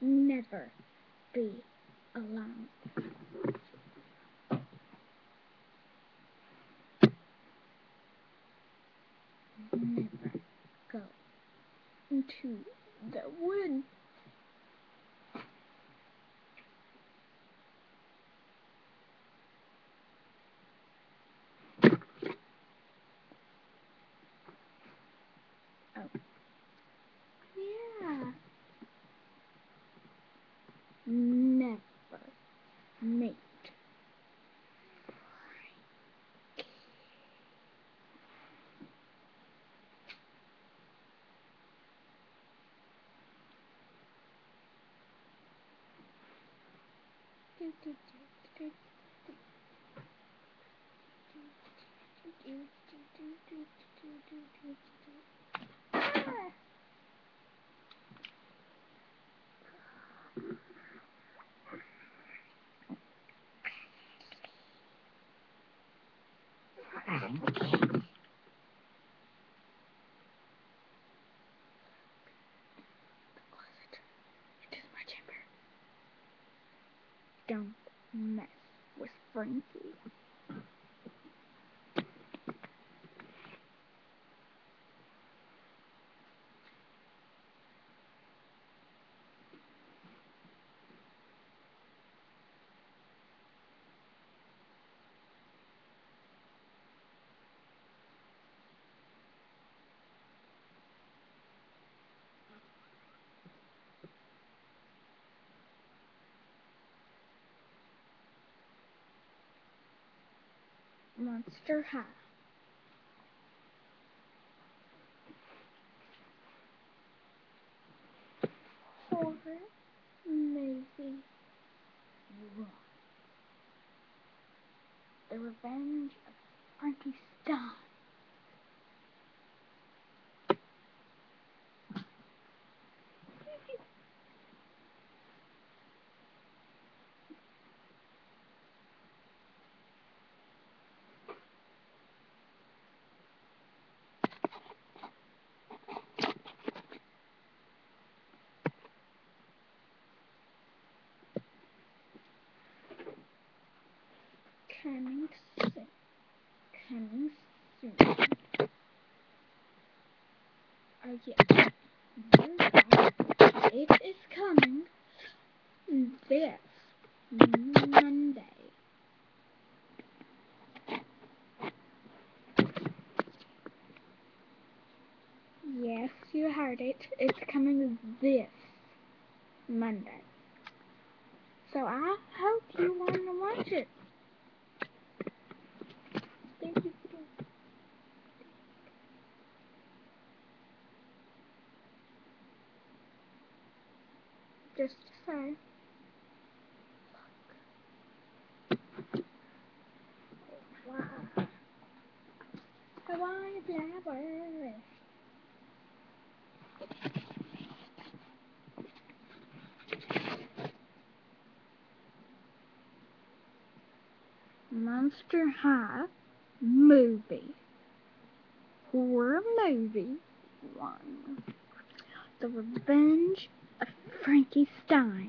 never be alone. Never go into the woods. Oh. Yeah. Never meet. Ah. closet. It is my chamber. Don't mess with Frankie. Monster High. Horror movie one. The Revenge of Frankie Stein. Coming soon. Oh yeah. It is coming this Monday. Yes, you heard it. It's coming this Monday. So I hope you want to watch it. Just say. Wow. Flowers. Monster High movie. Horror movie one. The Revenge Frankie Stein.